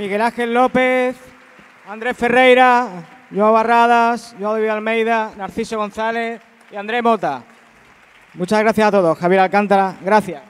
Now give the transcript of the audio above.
Miguel Ángel López, Andrés Ferreira, Joao Barradas, Joao de Almeida, Narciso González y Andrés Mota. Muchas gracias a todos. Javier Alcántara, gracias.